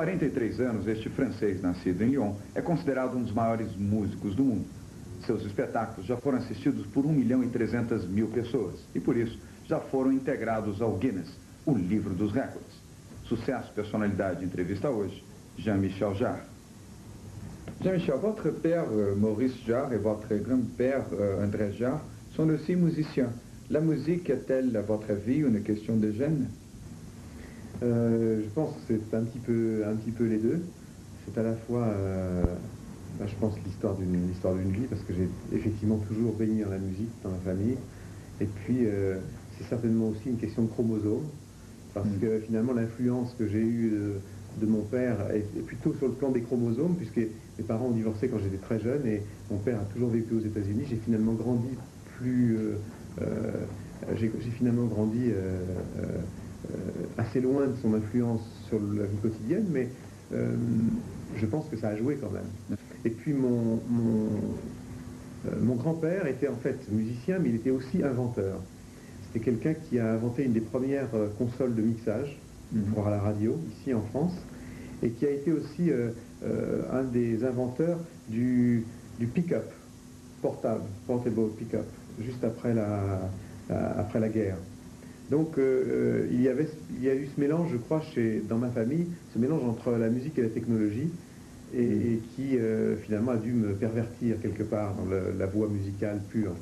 Aos 43 anos, este francês nascido em Lyon é considerado um dos maiores músicos do mundo. Seus espetáculos já foram assistidos por 1 milhão e 300 mil pessoas e, por isso, já foram integrados ao Guinness, o livro dos recordes. Sucesso, personalidade, entrevista hoje, Jean-Michel Jarre. Jean-Michel, votre père euh, Maurice Jarre et votre grand-père euh, André Jarre sont aussi musiciens. La musique est-elle à votre vie une question de gêne euh, Je pense que c'est un petit peu, un petit peu les deux. C'est à la fois, bah, je pense, l'histoire d'une histoire d'une vie, parce que j'ai effectivement toujours baigné dans la musique dans ma famille. Et puis, c'est certainement aussi une question de chromosome, parce mm. que finalement, l'influence que j'ai eue de, mon père est, plutôt sur le plan des chromosomes, puisque mes parents ont divorcé quand j'étais très jeune, et mon père a toujours vécu aux États-Unis. J'ai finalement grandi plus... Euh, euh, j'ai finalement grandi euh, assez loin de son influence sur la vie quotidienne, mais je pense que ça a joué quand même. Et puis mon, mon, mon grand-père était en fait musicien, mais il était aussi inventeur. C'était quelqu'un qui a inventé une des premières consoles de mixage mhm. pour la radio, ici en France, et qui a été aussi un des inventeurs du, du pick-up portable, portable pick-up juste après la, après la guerre. Donc euh, euh, il, y avait, il y a eu ce mélange, je crois, chez, dans ma famille, ce mélange entre la musique et la technologie, et, qui euh, finalement a dû me pervertir quelque part dans la voix musicale pure.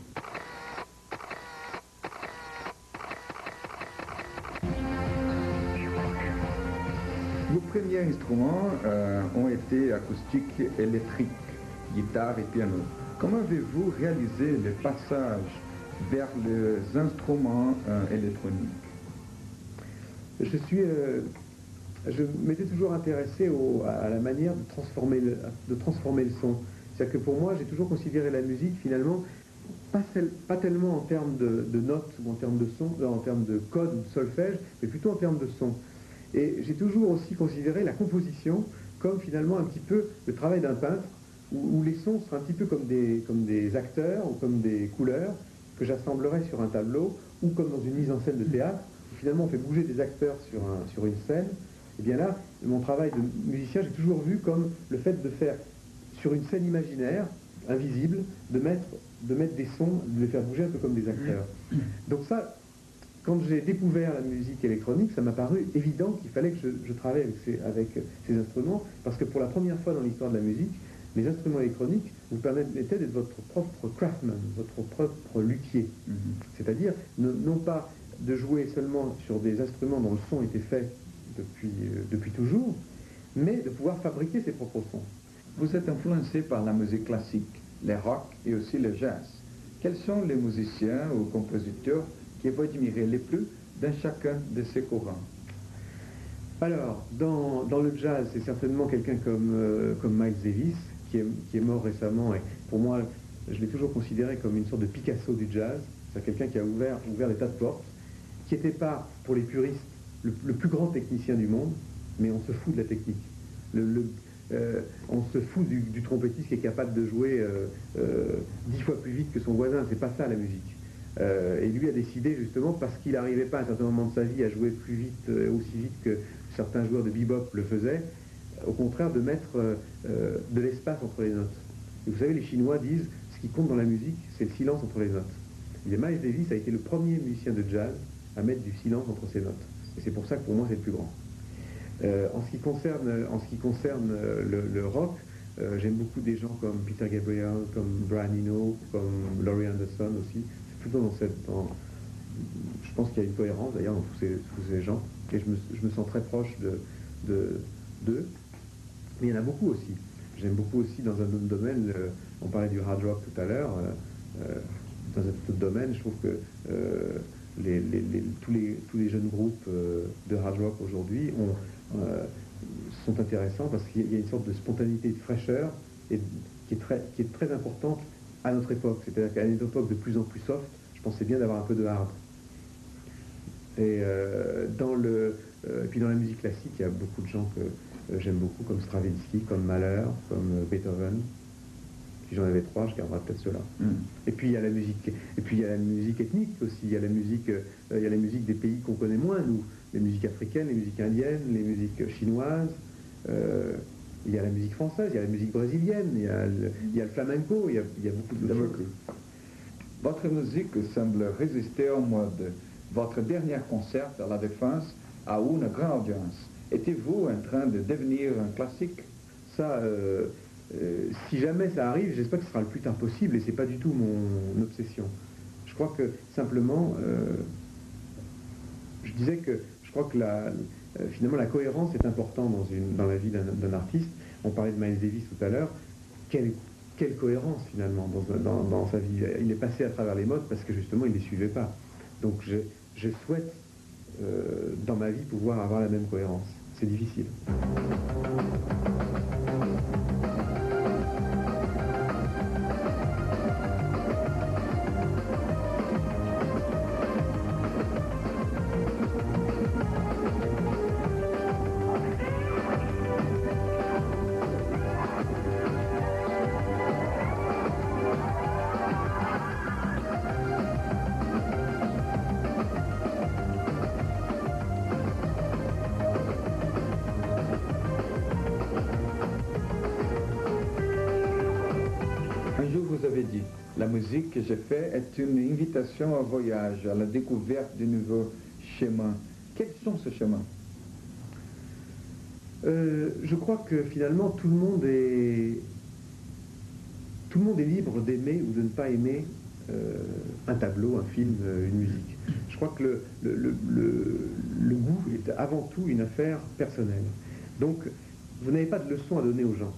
Vos premiers instruments ont été acoustiques électriques, guitare et piano. Comment avez-vous réalisé le passage vers les instruments euh, électroniques Je suis... Euh, je m'étais toujours intéressé à la manière de transformer le, son. C'est-à-dire que pour moi, j'ai toujours considéré la musique, finalement, pas, tellement en termes de, notes ou en termes de son, euh, en termes de code ou de solfège, mais plutôt en termes de son. Et j'ai toujours aussi considéré la composition comme finalement un petit peu le travail d'un peintre où, les sons seraient un petit peu comme des, comme des acteurs ou comme des couleurs que j'assemblerais sur un tableau ou comme dans une mise en scène de théâtre, où finalement on fait bouger des acteurs sur, un, sur une scène. Et bien là, mon travail de musicien, j'ai toujours vu comme le fait de faire sur une scène imaginaire, invisible, de mettre, de mettre des sons, de les faire bouger un peu comme des acteurs. Donc ça, quand j'ai découvert la musique électronique, ça m'a paru évident qu'il fallait que je, je travaille avec ces, avec ces instruments, parce que pour la première fois dans l'histoire de la musique, les instruments électroniques vous permettent d'être votre propre craftsman, votre propre luthier. Mhm. C'est-à-dire, non pas de jouer seulement sur des instruments dont le son était fait depuis, euh, depuis toujours, mais de pouvoir fabriquer ses propres sons. Vous êtes influencé par la musique classique, les rock et aussi le jazz. Quels sont les musiciens ou compositeurs qui vous admirez le plus dans chacun de ces courants? Alors, dans, dans le jazz, c'est certainement quelqu'un comme, euh, comme Miles Davis, qui est, mort récemment. Et pour moi, je l'ai toujours considéré comme une sorte de Picasso du jazz. C'est quelqu'un qui a ouvert, ouvert des tas de portes, qui n'était pas, pour les puristes, le, plus grand technicien du monde, mais on se fout de la technique. Euh, on se fout du, trompettiste qui est capable de jouer euh, euh, dix fois plus vite que son voisin. C'est pas ça la musique. et lui a décidé justement parce qu'il n'arrivait pas à un certain moment de sa vie à jouer plus vite, aussi vite que certains joueurs de bebop le faisaient, au contraire de mettre euh, euh, de l'espace entre les notes. Vous savez, les Chinois disent, ce qui compte dans la musique, c'est le silence entre les notes. Et Miles Davis a été le premier musicien de jazz à mettre du silence entre ses notes. Et c'est pour ça que pour moi, c'est le plus grand. Euh, en ce qui concerne, en ce qui concerne le, rock, j'aime beaucoup des gens comme Peter Gabriel, comme Brian Eno, comme Laurie Anderson aussi. C'est plutôt dans cette... je pense qu'il y a une cohérence d'ailleurs dans tous ces, gens. Et je me, je me, sens très proche de d'eux. Mais il y en a beaucoup aussi. J'aime beaucoup aussi dans un autre domaine, euh, on parlait du hard rock tout à l'heure, euh, euh, dans un autre domaine, je trouve que tous, les, jeunes groupes de hard rock aujourd'hui sont intéressants parce qu'il y a une sorte de spontanéité, de fraîcheur qui, est très, importante à notre époque. C'est-à-dire qu'à une époque de plus en plus soft, je pensais bien d'avoir un peu de hard. Et, et puis dans la musique classique, il y a beaucoup de gens que j'aime beaucoup, comme Stravinsky, comme Mahler, comme euh, Beethoven. Si j'en avais trois, je garderais peut-être cela. Mm. Et puis il y a la musique, et puis il y a la musique ethnique aussi. Il y a la musique, euh, il y a la musique des pays qu'on connaît moins, nous, les musiques africaines, les musiques indiennes, les musiques chinoises. il y a la musique française, il y a la musique brésilienne, il y a le, il y a le flamenco, il y a, il y a beaucoup de choses. Votre musique semble résister au mode. Votre dernier concert à la Défense a eu une grande audience. Étiez-vous en train de devenir un classique? Ça, euh, euh, si jamais ça arrive, j'espère que ce sera le plus tard possible et c'est pas du tout mon obsession. Je crois que simplement, euh, je disais que je crois que finalement la cohérence est importante dans, la vie d'un artiste. On parlait de Miles Davis tout à l'heure. Quelle, cohérence finalement dans, sa vie? Il est passé à travers les modes parce que justement il ne les suivait pas. Donc je souhaite dans ma vie pouvoir avoir la même cohérence. C'est difficile. Que j'ai fait est une invitation au voyage, à la découverte de nouveaux chemins. Quels sont ces chemins euh, Je crois que finalement tout le monde est, tout le monde est libre d'aimer ou de ne pas aimer euh, un tableau, un film, euh, une musique. Je crois que le, le, le, goût est avant tout une affaire personnelle. Donc, vous n'avez pas de leçon à donner aux gens.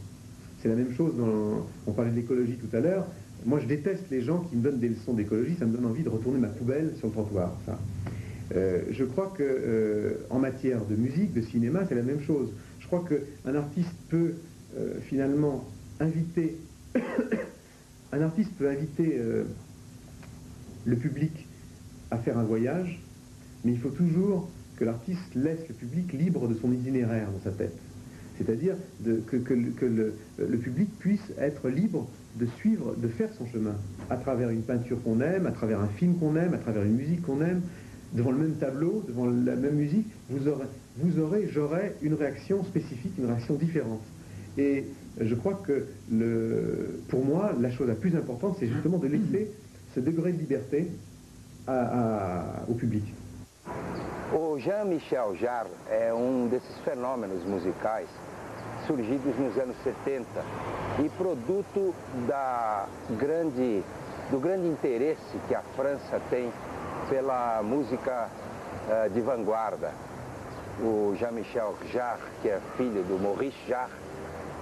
C'est la même chose. On parlait de l'écologie tout à l'heure. Moi, je déteste les gens qui me donnent des leçons d'écologie, ça me donne envie de retourner ma poubelle sur le trottoir. Euh, je crois que euh, en matière de musique, de cinéma, c'est la même chose. Je crois qu'un artiste peut euh, finalement inviter, un artiste peut inviter le public à faire un voyage, mais il faut toujours que l'artiste laisse le public libre de son itinéraire dans sa tête. C'est-à-dire que, le, public puisse être libre de suivre, de faire son chemin, à travers une peinture qu'on aime, à travers un film qu'on aime, à travers une musique qu'on aime, devant le même tableau, devant la même musique, vous aurez, vous aurez j'aurai une réaction spécifique, une réaction différente. Et je crois que pour moi, la chose la plus importante, c'est justement de laisser ce degré de liberté au public. Jean-Michel Jarre é um desses fenômenos musicais surgidos nos anos 70 e produto da grande, do grande interesse que a França tem pela música uh, de vanguarda. O Jean-Michel Jarre, que é filho do Maurice Jarre,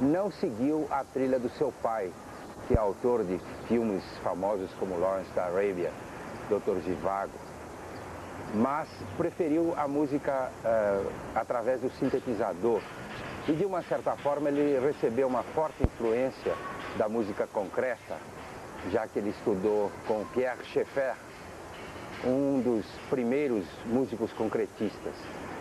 não seguiu a trilha do seu pai, que é autor de filmes famosos como Lawrence da Arabia, Doutor Givago, mas preferiu a música uh, através do sintetizador, e de uma certa forma ele recebeu uma forte influência da música concreta, já que ele estudou com Pierre Schaeffer, um dos primeiros músicos concretistas.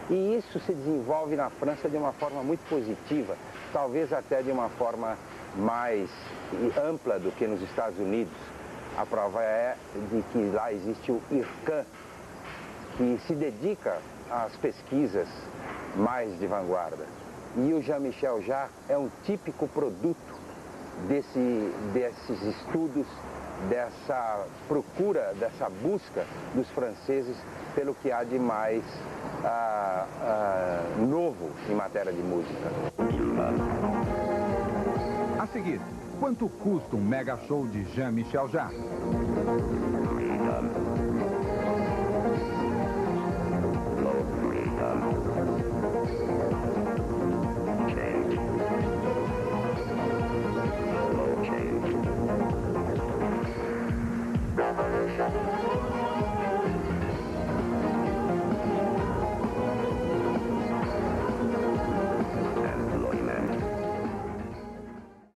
E isso se desenvolve na França de uma forma muito positiva, talvez até de uma forma mais ampla do que nos Estados Unidos. A prova é de que lá existe o IRCAN, que se dedica às pesquisas mais de vanguarda. E o Jean-Michel Jarre é um típico produto desse, desses estudos, dessa procura, dessa busca dos franceses pelo que há de mais ah, ah, novo em matéria de música. A seguir, quanto custa um mega show de Jean-Michel Jarre?